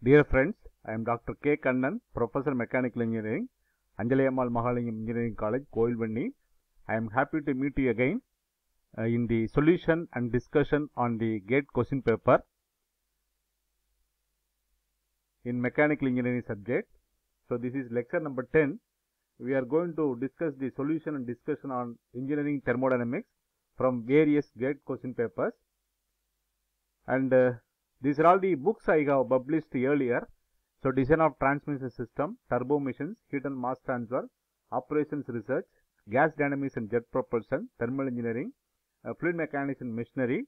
Dear friends, I am Dr. K. Kannan, Professor Mechanical Engineering, Anjalai Ammal Mahalingam Engineering College, Kovilvenni. I am happy to meet you again uh, in the solution and discussion on the GATE question paper in Mechanical Engineering subject. So, this is lecture number 10. We are going to discuss the solution and discussion on engineering thermodynamics from various GATE question papers. And uh, these are all the books I have published earlier. So, design of transmission system, turbo machines, heat and mass transfer, operations research, gas dynamics and jet propulsion, thermal engineering, uh, fluid mechanics and machinery.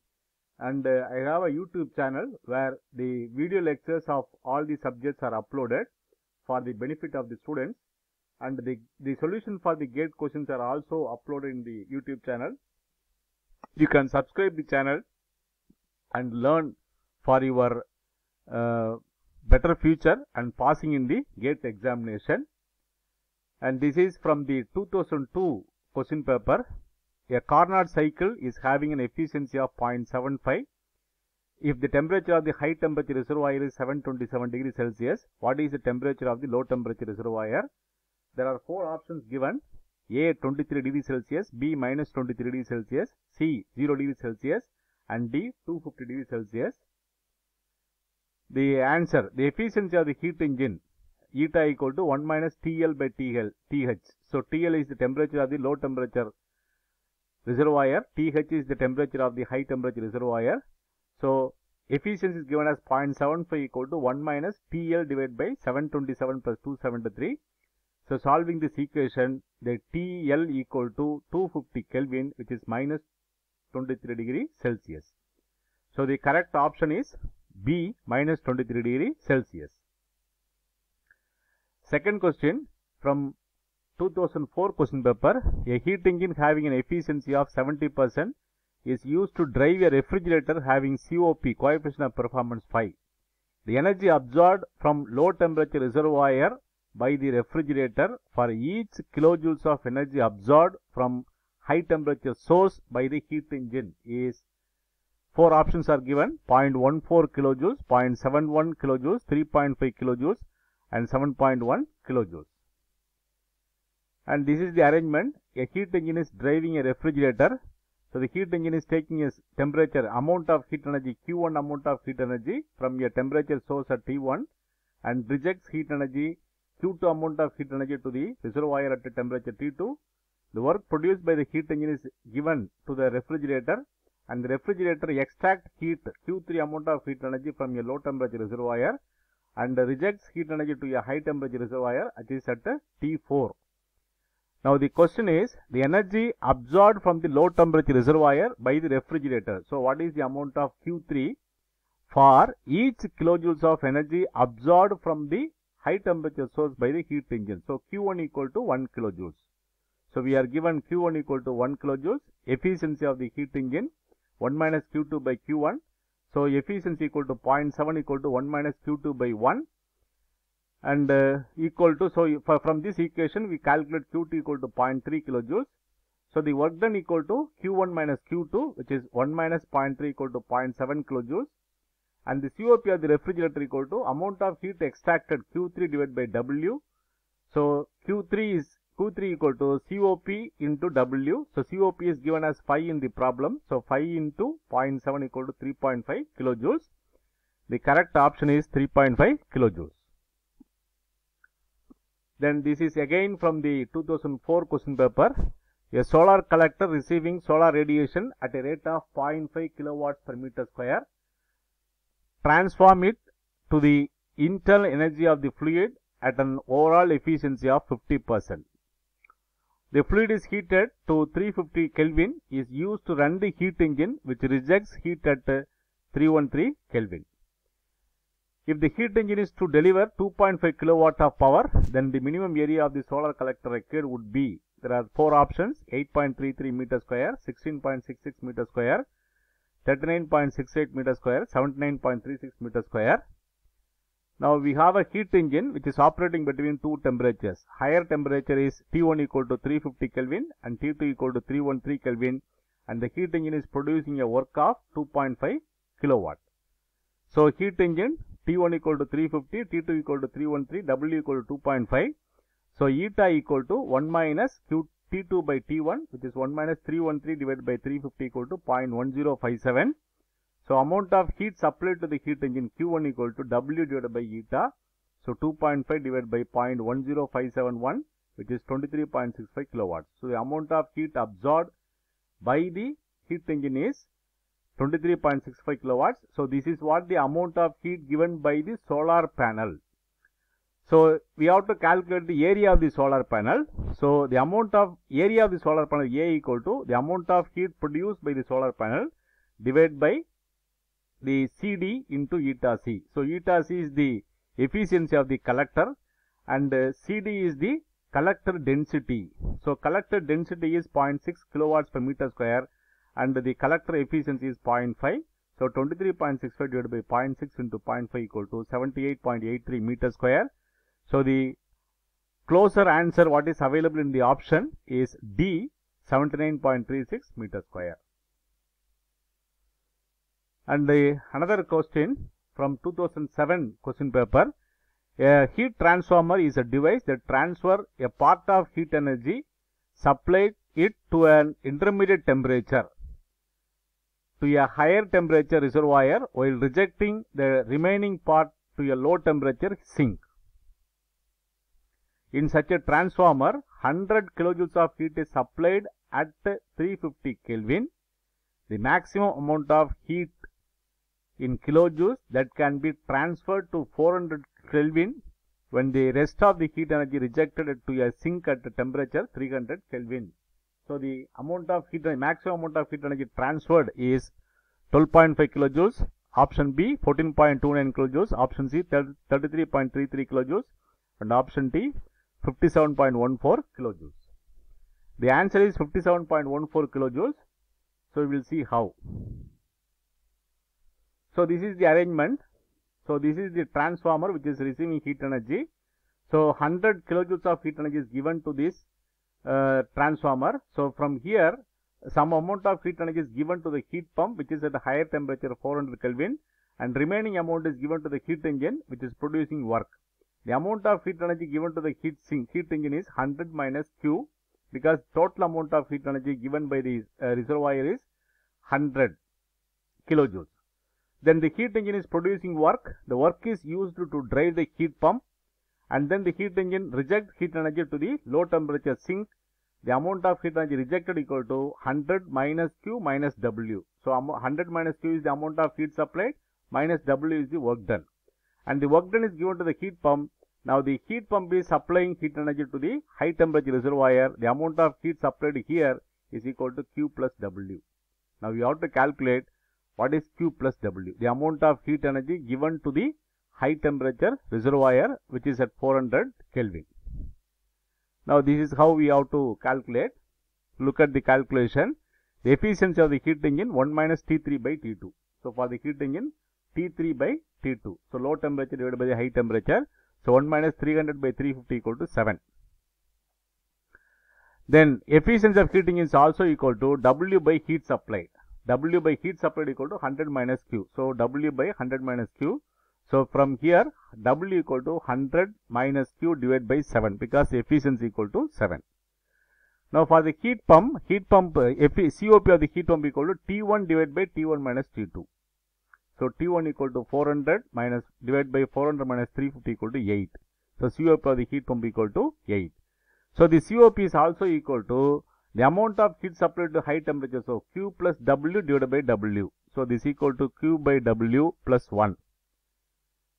And uh, I have a YouTube channel where the video lectures of all the subjects are uploaded for the benefit of the students. And the, the solution for the gate questions are also uploaded in the YouTube channel. You can subscribe the channel and learn for your uh, better future and passing in the gate examination. And this is from the 2002 question paper. A Carnot cycle is having an efficiency of 0.75 if the temperature of the high temperature reservoir is 727 degrees celsius what is the temperature of the low temperature reservoir? There are four options given. A 23 degrees celsius b minus 23 degrees celsius c 0 degrees celsius and d 250 degrees celsius the answer, the efficiency of the heat engine, eta equal to 1 minus TL by TL, TH. So, TL is the temperature of the low temperature reservoir, TH is the temperature of the high temperature reservoir. So, efficiency is given as 0.75 equal to 1 minus TL divided by 727 plus 273. So, solving this equation, the TL equal to 250 Kelvin which is minus 23 degree Celsius. So, the correct option is B minus 23 degree Celsius. Second question from 2004 question paper, a heat engine having an efficiency of 70% is used to drive a refrigerator having COP coefficient of performance 5. The energy absorbed from low temperature reservoir by the refrigerator for each kilojoules of energy absorbed from high temperature source by the heat engine is Four options are given 0.14 kilojoules, 0.71 kilojoules, 3.5 kilojoules and 7.1 kilojoules. And this is the arrangement. A heat engine is driving a refrigerator. So, the heat engine is taking a temperature amount of heat energy Q1 amount of heat energy from a temperature source at T1 and rejects heat energy Q2 amount of heat energy to the reservoir at a temperature T2. The work produced by the heat engine is given to the refrigerator and the refrigerator extract heat Q3 amount of heat energy from a low temperature reservoir and rejects heat energy to a high temperature reservoir which is at T4. Now the question is the energy absorbed from the low temperature reservoir by the refrigerator. So what is the amount of Q3 for each kilojoules of energy absorbed from the high temperature source by the heat engine. So Q1 equal to 1 kilojoules. So we are given Q1 equal to 1 kilojoules efficiency of the heat engine 1 minus q2 by q1. So, efficiency equal to 0.7 equal to 1 minus q2 by 1 and uh, equal to, so from this equation we calculate q2 equal to 0.3 kilojoules. So, the work done equal to q1 minus q2 which is 1 minus 0.3 equal to 0.7 kilojoules and the COP of the refrigerator equal to amount of heat extracted q3 divided by W. So, q3 is Q3 equal to COP into W. So, COP is given as 5 in the problem. So, 5 into 0.7 equal to 3.5 kilojoules. The correct option is 3.5 kilojoules. Then this is again from the 2004 question paper. A solar collector receiving solar radiation at a rate of 0.5 kilowatts per meter square. Transform it to the internal energy of the fluid at an overall efficiency of 50 percent. The fluid is heated to 350 Kelvin is used to run the heat engine which rejects heat at uh, 313 Kelvin. If the heat engine is to deliver 2.5 kilowatt of power, then the minimum area of the solar collector required would be, there are four options, 8.33 meter square, 16.66 meter square, 39.68 meter square, 79.36 meter square. Now we have a heat engine which is operating between two temperatures. Higher temperature is T1 equal to 350 Kelvin and T2 equal to 313 Kelvin and the heat engine is producing a work of 2.5 kilowatt. So heat engine T1 equal to 350, T2 equal to 313, W equal to 2.5. So eta equal to 1 minus Q T2 by T1 which is 1 minus 313 divided by 350 equal to 0.1057. So amount of heat supplied to the heat engine Q1 equal to W divided by eta. So 2.5 divided by 0.10571 which is 23.65 kilowatts. So the amount of heat absorbed by the heat engine is 23.65 kilowatts. So this is what the amount of heat given by the solar panel. So we have to calculate the area of the solar panel. So the amount of area of the solar panel A equal to the amount of heat produced by the solar panel divided by the CD into eta C. So eta C is the efficiency of the collector and uh, CD is the collector density. So collector density is 0.6 kilowatts per meter square and the collector efficiency is 0.5. So 23.65 divided by 0.6 into 0.5 equal to 78.83 meter square. So the closer answer what is available in the option is D 79.36 meter square. And the another question from 2007 question paper. A heat transformer is a device that transfer a part of heat energy supplied it to an intermediate temperature to a higher temperature reservoir while rejecting the remaining part to a low temperature sink. In such a transformer, 100 kilojoules of heat is supplied at 350 Kelvin. The maximum amount of heat in kilojoules that can be transferred to 400 Kelvin when the rest of the heat energy rejected to a sink at a temperature 300 Kelvin. So the amount of heat, maximum amount of heat energy transferred is 12.5 kilojoules. Option B 14.29 kilojoules. Option C 33.33 kilojoules. And option D 57.14 kilojoules. The answer is 57.14 kilojoules. So we will see how. So this is the arrangement. So this is the transformer which is receiving heat energy. So 100 kilojoules of heat energy is given to this uh, transformer. So from here some amount of heat energy is given to the heat pump which is at a higher temperature 400 Kelvin and remaining amount is given to the heat engine which is producing work. The amount of heat energy given to the heat sink heat engine is 100 minus Q because total amount of heat energy given by the uh, reservoir is 100 kilojoules. Then the heat engine is producing work. The work is used to drive the heat pump and then the heat engine reject heat energy to the low temperature sink. The amount of heat energy rejected equal to 100 minus Q minus W. So 100 minus Q is the amount of heat supplied minus W is the work done. And the work done is given to the heat pump. Now the heat pump is supplying heat energy to the high temperature reservoir. The amount of heat supplied here is equal to Q plus W. Now you have to calculate what is Q plus W? The amount of heat energy given to the high temperature reservoir which is at 400 Kelvin. Now this is how we have to calculate. Look at the calculation. The efficiency of the heat engine 1 minus T3 by T2. So for the heat engine T3 by T2. So low temperature divided by the high temperature. So 1 minus 300 by 350 equal to 7. Then efficiency of heating is also equal to W by heat supplied. W by heat supplied equal to 100 minus Q. So W by 100 minus Q. So from here W equal to 100 minus Q divided by 7 because efficiency equal to 7. Now for the heat pump, heat pump uh, COP of the heat pump equal to T1 divided by T1 minus T2. So T1 equal to 400 minus divided by 400 minus 350 equal to 8. So COP of the heat pump equal to 8. So the COP is also equal to the amount of heat supplied to high temperature. So Q plus W divided by W. So this equal to Q by W plus 1.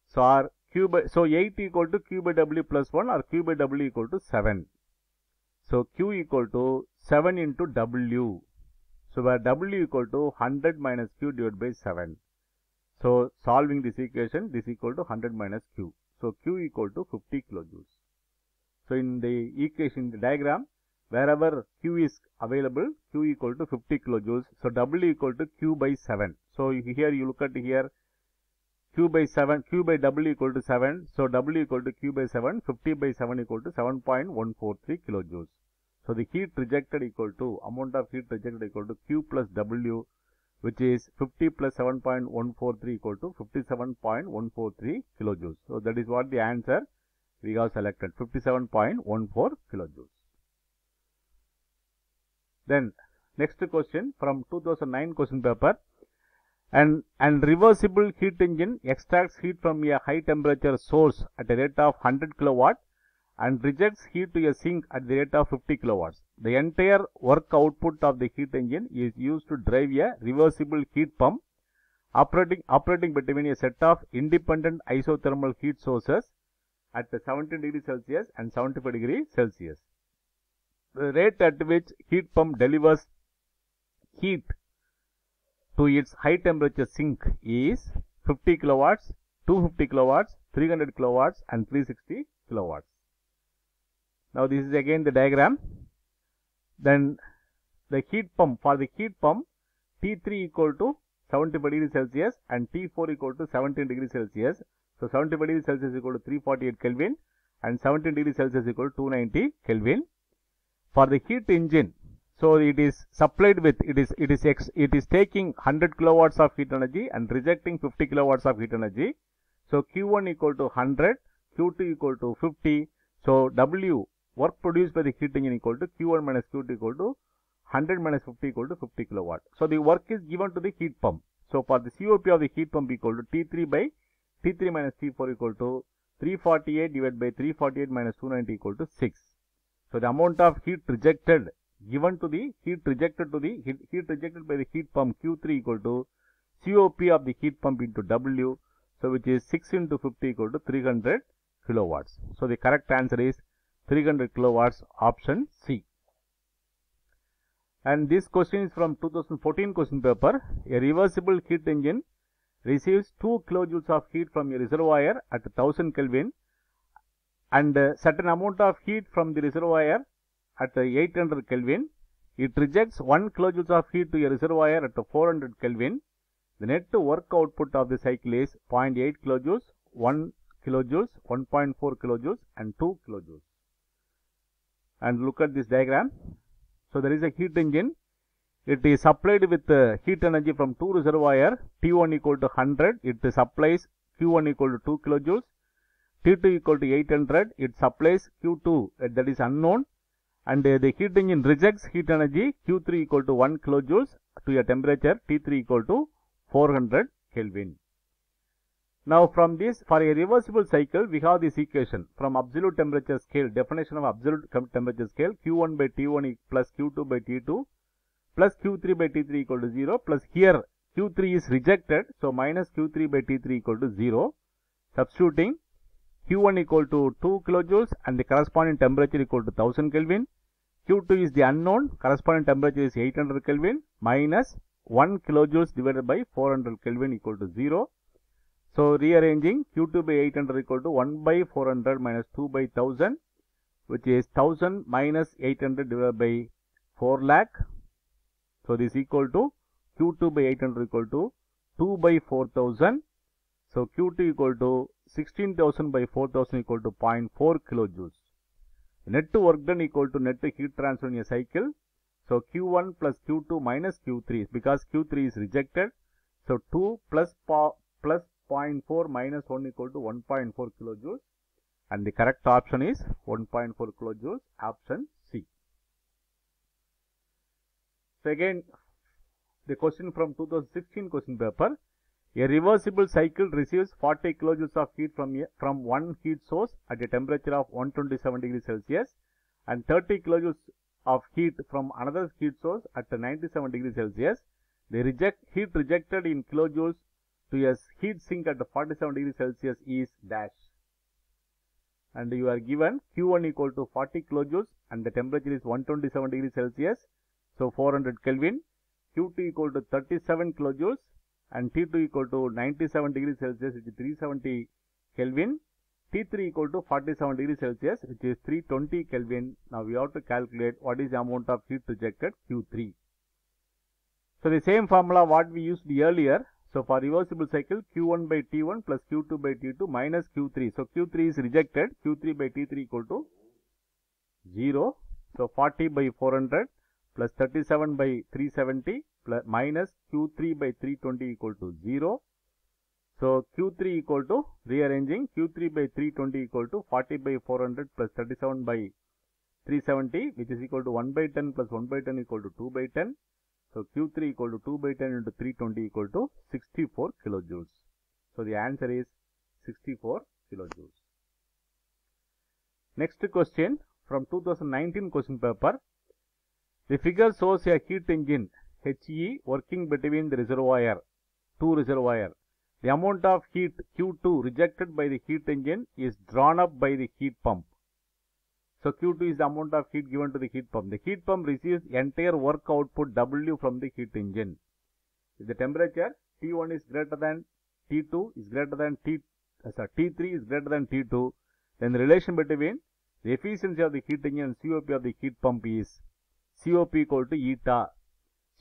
So our Q by so 8 equal to Q by W plus 1 or Q by W equal to 7. So Q equal to 7 into W. So where W equal to 100 minus Q divided by 7. So solving this equation, this equal to 100 minus Q. So Q equal to 50 kilojoules. So in the equation, the diagram, wherever Q is available, Q equal to 50 kilojoules. So W equal to Q by 7. So here you look at here, Q by 7, Q by W equal to 7. So W equal to Q by 7, 50 by 7 equal to 7.143 kilojoules. So the heat rejected equal to, amount of heat rejected equal to Q plus W which is 50 plus 7.143 equal to 57.143 kilojoules. So that is what the answer we have selected 57.14 kilojoules. Then next question from 2009 question paper and and reversible heat engine extracts heat from a high temperature source at a rate of 100 kilowatt and rejects heat to a sink at the rate of 50 kilowatts. The entire work output of the heat engine is used to drive a reversible heat pump operating operating between a set of independent isothermal heat sources at 70 degree Celsius and 75 degree Celsius. The rate at which heat pump delivers heat to its high temperature sink is 50 kilowatts, 250 kilowatts, 300 kilowatts and 360 kilowatts. Now this is again the diagram. Then the heat pump for the heat pump T3 equal to 75 degree Celsius and T4 equal to 17 degree Celsius. So 75 degree Celsius equal to 348 Kelvin and 17 degree Celsius equal to 290 Kelvin. For the heat engine, so it is supplied with it is it is ex, it is taking 100 kilowatts of heat energy and rejecting 50 kilowatts of heat energy. So Q1 equal to 100, Q2 equal to 50. So W work produced by the heat engine equal to Q1 minus Q2 equal to 100 minus 50 equal to 50 kilowatt. So the work is given to the heat pump. So for the COP of the heat pump equal to T3 by T3 minus T4 equal to 348 divided by 348 minus 290 equal to 6. So the amount of heat rejected given to the heat rejected to the heat, heat rejected by the heat pump Q3 equal to COP of the heat pump into W. So which is 6 into 50 equal to 300 kilowatts. So the correct answer is 300 kilowatts option C. And this question is from 2014 question paper. A reversible heat engine receives 2 kilojoules of heat from a reservoir at 1000 Kelvin and certain amount of heat from the reservoir at 800 Kelvin. It rejects 1 kilojoules of heat to a reservoir at 400 Kelvin. The net work output of the cycle is 0.8 kilojoules, 1 kilojoules, 1.4 kilojoules and 2 kilojoules. And look at this diagram. So there is a heat engine. It is supplied with heat energy from two reservoir T1 equal to 100. It supplies Q1 equal to 2 kilojoules. T2 equal to 800. It supplies Q2 uh, that is unknown. And uh, the heat engine rejects heat energy Q3 equal to 1 kilojoules to a temperature T3 equal to 400 Kelvin. Now from this for a reversible cycle we have this equation from absolute temperature scale definition of absolute temperature scale Q1 by T1 plus Q2 by T2 plus Q3 by T3 equal to 0 plus here Q3 is rejected so minus Q3 by T3 equal to 0 substituting Q1 equal to 2 kilojoules and the corresponding temperature equal to 1000 Kelvin Q2 is the unknown corresponding temperature is 800 Kelvin minus 1 kilojoules divided by 400 Kelvin equal to 0 so rearranging Q2 by 800 equal to 1 by 400 minus 2 by 1000 which is 1000 minus 800 divided by 4 lakh. So this equal to Q2 by 800 equal to 2 by 4000. So Q2 equal to 16000 by 4000 equal to 0.4 kilojoules. Net work done equal to net heat transfer in a cycle. So Q1 plus Q2 minus Q3 because Q3 is rejected. So 2 plus plus 0.4 minus 1 equal to 1.4 kilojoules and the correct option is 1.4 kilojoules option C. So again the question from 2016 question paper a reversible cycle receives 40 kilojoules of heat from a, from one heat source at a temperature of 127 degrees Celsius and 30 kilojoules of heat from another heat source at 97 degrees Celsius. The reject heat rejected in kilojoules to a heat sink at 47 degrees Celsius is dash. And you are given Q1 equal to 40 kilojoules and the temperature is 127 degrees Celsius. So 400 Kelvin. Q2 equal to 37 kilojoules and T2 equal to 97 degrees Celsius which is 370 Kelvin. T3 equal to 47 degrees Celsius which is 320 Kelvin. Now we have to calculate what is the amount of heat rejected Q3. So the same formula what we used earlier so for reversible cycle Q1 by T1 plus Q2 by T2 minus Q3. So Q3 is rejected. Q3 by T3 equal to 0. So 40 by 400 plus 37 by 370 plus minus Q3 by 320 equal to 0. So Q3 equal to rearranging Q3 by 320 equal to 40 by 400 plus 37 by 370 which is equal to 1 by 10 plus 1 by 10 equal to 2 by 10. So Q3 equal to 2 by 10 into 320 equal to 64 kilojoules. So the answer is 64 kilojoules. Next question from 2019 question paper. The figure shows a heat engine HE working between the reservoir, two reservoir. The amount of heat Q2 rejected by the heat engine is drawn up by the heat pump. So Q2 is the amount of heat given to the heat pump. The heat pump receives entire work output W from the heat engine. If the temperature T1 is greater than T2 is greater than T, uh, sorry, T3 is greater than T2, then the relation between the efficiency of the heat engine and COP of the heat pump is COP equal to eta.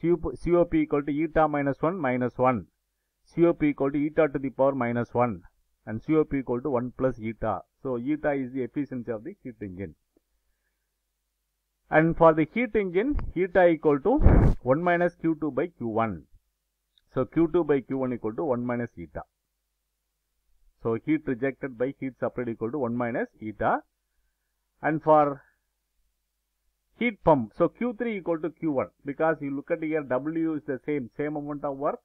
COP equal to eta minus 1 minus 1. COP equal to eta to the power minus 1 and COP equal to 1 plus eta. So, eta is the efficiency of the heat engine. And for the heat engine, eta equal to 1 minus Q2 by Q1. So, Q2 by Q1 equal to 1 minus eta. So, heat rejected by heat supplied equal to 1 minus eta. And for heat pump, so Q3 equal to Q1 because you look at here W is the same, same amount of work.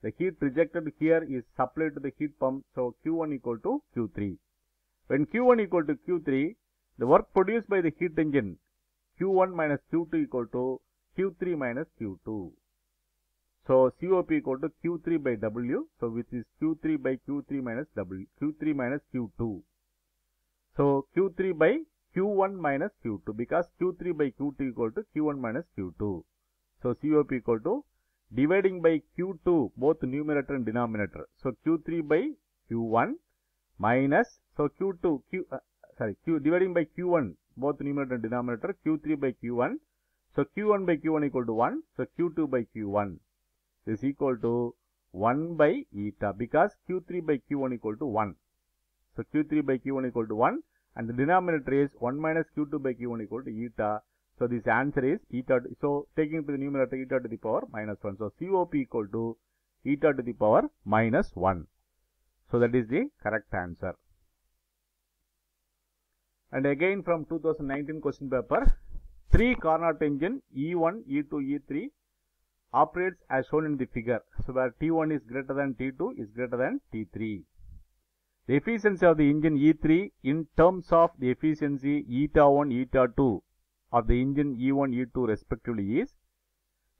The heat rejected here is supplied to the heat pump. So, Q1 equal to Q3. When Q1 equal to Q3, the work produced by the heat engine Q1 minus Q2 equal to Q3 minus Q2. So, COP equal to Q3 by W. So, which is Q3 by Q3 minus W, Q3 minus Q2. So, Q3 by Q1 minus Q2 because Q3 by Q2 equal to Q1 minus Q2. So, COP equal to dividing by Q2 both numerator and denominator. So, Q3 by Q1 minus, so Q2, Q, uh, sorry, Q dividing by Q1 both numerator and denominator, Q3 by Q1. So, Q1 by Q1 equal to 1. So, Q2 by Q1 is equal to 1 by eta because Q3 by Q1 equal to 1. So, Q3 by Q1 equal to 1 and the denominator is 1 minus Q2 by Q1 equal to eta. So, this answer is eta. So, taking to the numerator eta to the power minus 1. So, COP equal to eta to the power minus 1. So, that is the correct answer. And again from 2019 question paper, 3 Carnot engine E1, E2, E3 operates as shown in the figure. So, where T1 is greater than T2 is greater than T3. The efficiency of the engine E3 in terms of the efficiency eta 1, eta 2 of the engine E1, E2 respectively is.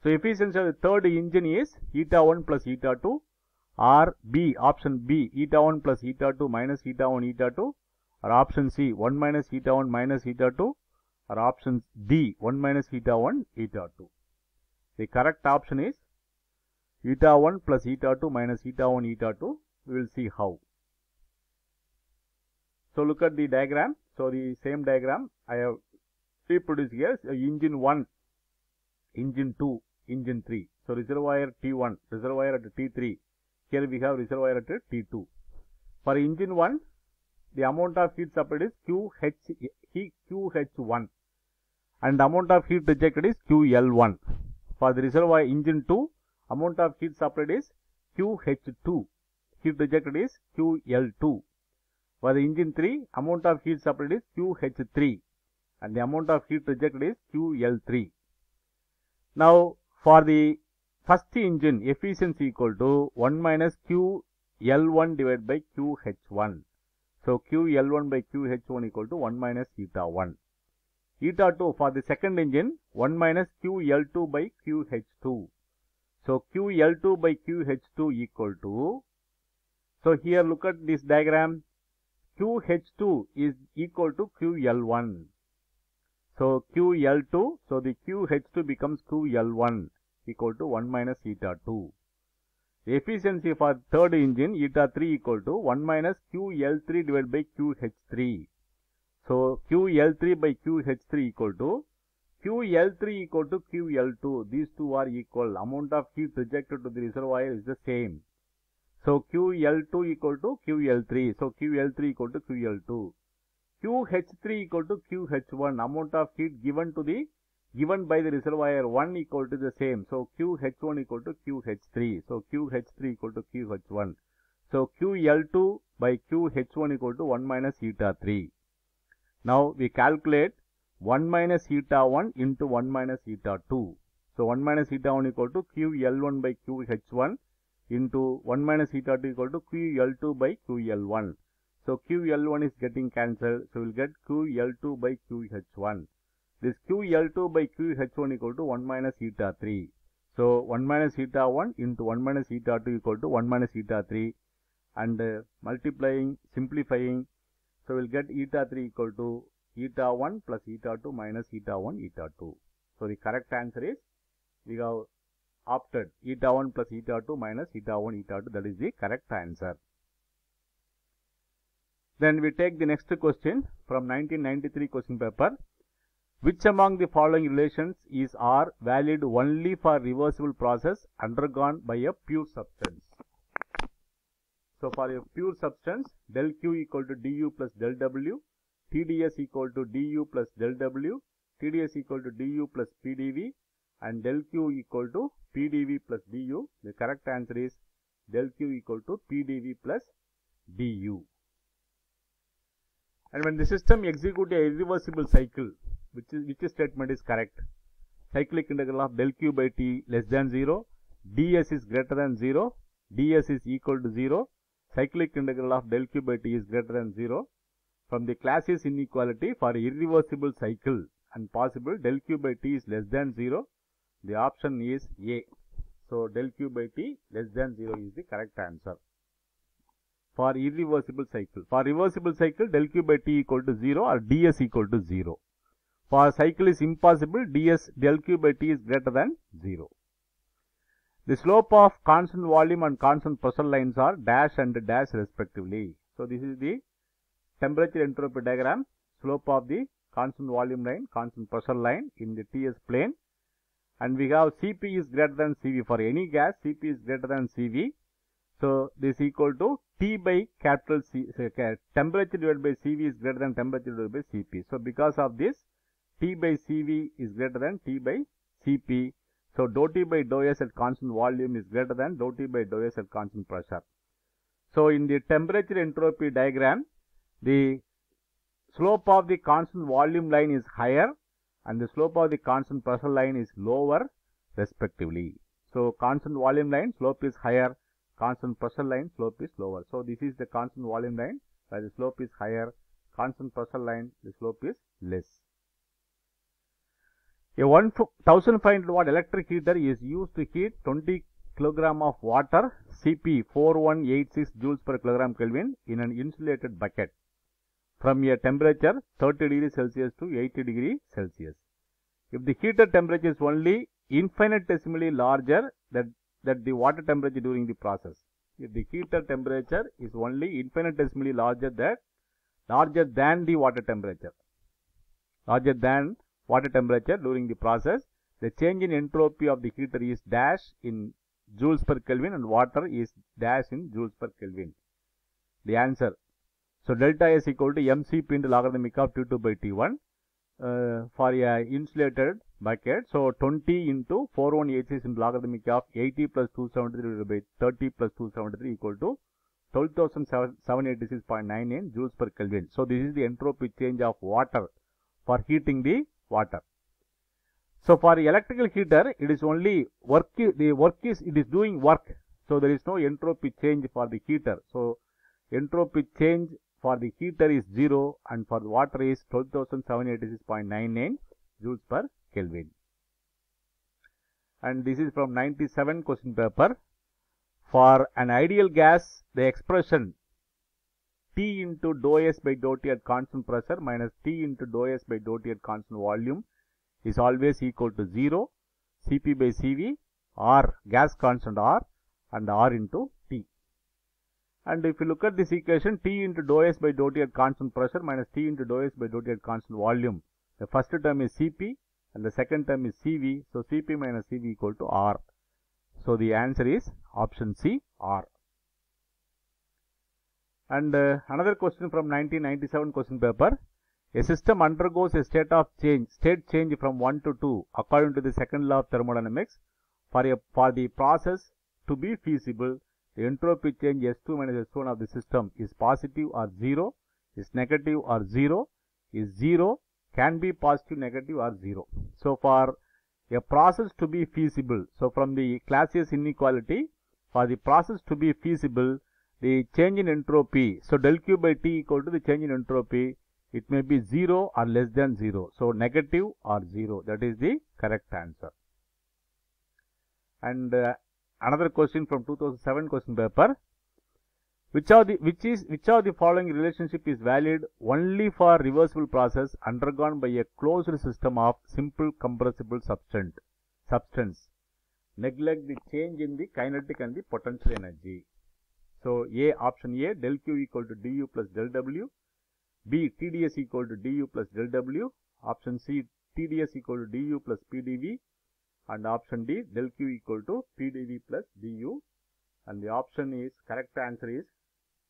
So, efficiency of the third engine is eta 1 plus eta 2 or B option B eta 1 plus eta 2 minus eta 1 eta 2 or option C 1 minus eta 1 minus eta 2 or option D 1 minus eta 1 eta 2. The correct option is eta 1 plus eta 2 minus eta 1 eta 2. We will see how. So, look at the diagram. So, the same diagram I have reproduced here. So, engine 1, engine 2, engine 3. So, reservoir T1, reservoir at T3. Here we have reservoir at T2. For engine 1, the amount of heat supplied is QH, QH1 and the amount of heat rejected is QL1. For the reservoir engine 2, amount of heat supplied is QH2, heat rejected is QL2. For the engine 3, amount of heat supplied is QH3 and the amount of heat rejected is QL3. Now, for the first engine efficiency equal to 1 minus QL1 divided by QH1. So, QL1 by QH1 equal to 1 minus eta 1. Eta 2 for the second engine 1 minus QL2 by QH2. So, QL2 by QH2 equal to, so here look at this diagram, QH2 is equal to QL1. So, QL2, so the QH2 becomes QL1 equal to 1 minus eta 2. The efficiency for third engine eta 3 equal to 1 minus QL3 divided by QH3. So, QL3 by QH3 equal to QL3 equal to QL2. These two are equal. Amount of heat rejected to the reservoir is the same. So, QL2 equal to QL3. So, QL3 equal to QL2. QH3 equal to QH1. Amount of heat given to the given by the reservoir 1 equal to the same. So QH1 equal to QH3. So QH3 equal to QH1. So QL2 by QH1 equal to 1 minus eta 3. Now we calculate 1 minus eta 1 into 1 minus eta 2. So 1 minus eta 1 equal to QL1 by QH1 into 1 minus eta 2 equal to QL2 by QL1. So QL1 is getting cancelled. So we'll get QL2 by QH1. This QL2 by QH1 equal to 1 minus eta 3. So 1 minus eta 1 into 1 minus eta 2 equal to 1 minus eta 3 and uh, multiplying, simplifying. So we'll get eta 3 equal to eta 1 plus eta 2 minus eta 1 eta 2. So the correct answer is we have opted eta 1 plus eta 2 minus eta 1 eta 2 that is the correct answer. Then we take the next question from 1993 question paper. Which among the following relations is R valid only for reversible process undergone by a pure substance? So for a pure substance, del Q equal to du plus del W, TDS equal to du plus del W, TDS equal to du plus PDV and del Q equal to PDV plus du. The correct answer is del Q equal to PDV plus du. And when the system execute a irreversible cycle, which is which statement is correct? Cyclic integral of del Q by T less than 0, ds is greater than 0, ds is equal to 0, cyclic integral of del Q by T is greater than 0. From the Clausius inequality for irreversible cycle and possible del Q by T is less than 0, the option is A. So del Q by T less than 0 is the correct answer for irreversible cycle. For reversible cycle, del q by t equal to 0 or ds equal to 0. For cycle is impossible, ds del q by t is greater than 0. The slope of constant volume and constant pressure lines are dash and dash respectively. So, this is the temperature entropy diagram, slope of the constant volume line, constant pressure line in the TS plane and we have Cp is greater than Cv for any gas, Cp is greater than Cv. So, this is equal to T by capital C, uh, temperature divided by Cv is greater than temperature divided by Cp. So, because of this, T by Cv is greater than T by Cp. So, dou T by dou S at constant volume is greater than dou T by dou S at constant pressure. So, in the temperature entropy diagram, the slope of the constant volume line is higher and the slope of the constant pressure line is lower respectively. So, constant volume line slope is higher constant pressure line slope is lower. So, this is the constant volume line where the slope is higher, constant pressure line the slope is less. A 1500 watt electric heater is used to heat 20 kilogram of water Cp 4186 joules per kilogram Kelvin in an insulated bucket from a temperature 30 degree Celsius to 80 degree Celsius. If the heater temperature is only infinitesimally larger than that the water temperature during the process. If the heater temperature is only infinitesimally larger that larger than the water temperature, larger than water temperature during the process, the change in entropy of the heater is dash in joules per Kelvin and water is dash in joules per Kelvin. The answer. So, delta S equal to mCp into logarithmic of T2 by T1 uh, for a insulated bucket. So, 20 into 4186 into logarithmic of 80 plus 273 by 30 plus 273 equal to 12,786.99 joules per Kelvin. So, this is the entropy change of water for heating the water. So, for electrical heater, it is only work, the work is, it is doing work. So, there is no entropy change for the heater. So, entropy change for the heater is 0 and for the water is 12,786.99 joules per Kelvin. And this is from 97 question paper. For an ideal gas, the expression T into dou S by dou T at constant pressure minus T into dou S by dou T at constant volume is always equal to 0, Cp by Cv, R gas constant R and R into. And if you look at this equation, T into dou S by dou T at constant pressure minus T into dou S by dou T at constant volume. The first term is Cp and the second term is Cv. So, Cp minus Cv equal to R. So, the answer is option C R. And uh, another question from 1997 question paper. A system undergoes a state of change, state change from 1 to 2 according to the second law of thermodynamics. For, a, for the process to be feasible, the entropy change S2 minus S1 of the system is positive or 0, is negative or 0, is 0, can be positive, negative or 0. So, for a process to be feasible, so from the Clausius inequality, for the process to be feasible, the change in entropy, so del Q by T equal to the change in entropy, it may be 0 or less than 0. So, negative or 0, that is the correct answer. And uh, another question from 2007 question paper, which of the which is which of the following relationship is valid only for reversible process undergone by a closed system of simple compressible substance substance? Neglect the change in the kinetic and the potential energy. So a option a del q equal to du plus del w. B tds equal to du plus del w. Option c tds equal to du plus pdv and option d del q equal to pdv plus du and the option is correct answer is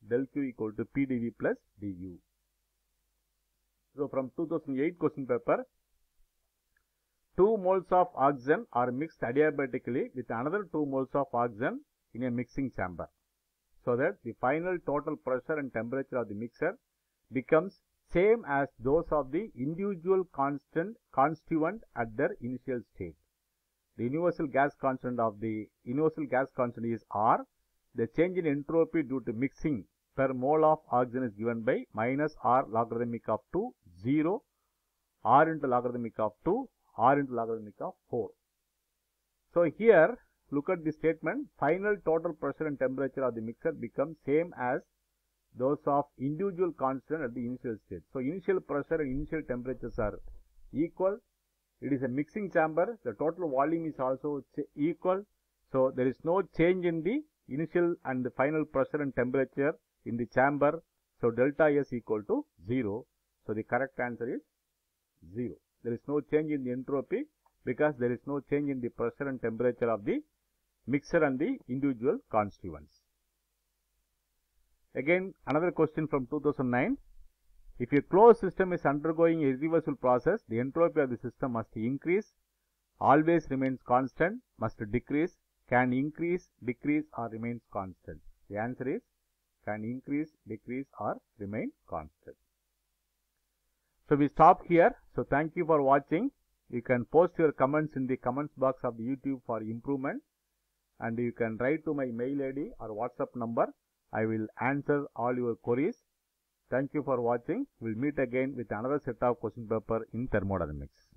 del q equal to pdv plus du. So, from 2008 question paper, 2 moles of oxygen are mixed adiabatically with another 2 moles of oxygen in a mixing chamber. So, that the final total pressure and temperature of the mixer becomes same as those of the individual constant constituent at their initial state. The universal gas constant of the universal gas constant is R the change in entropy due to mixing per mole of oxygen is given by minus r logarithmic of 2, 0, r into logarithmic of 2, r into logarithmic of 4. So, here look at the statement final total pressure and temperature of the mixer become same as those of individual constant at the initial state. So, initial pressure and initial temperatures are equal. It is a mixing chamber. The total volume is also equal. So, there is no change in the initial and the final pressure and temperature in the chamber. So, delta S equal to 0. So, the correct answer is 0. There is no change in the entropy because there is no change in the pressure and temperature of the mixer and the individual constituents. Again, another question from 2009. If a closed system is undergoing a irreversible process, the entropy of the system must increase, always remains constant, must decrease, can increase, decrease or remains constant? The answer is can increase, decrease or remain constant. So, we stop here. So, thank you for watching. You can post your comments in the comments box of the YouTube for improvement and you can write to my mail ID or WhatsApp number. I will answer all your queries. Thank you for watching. We will meet again with another set of question paper in thermodynamics.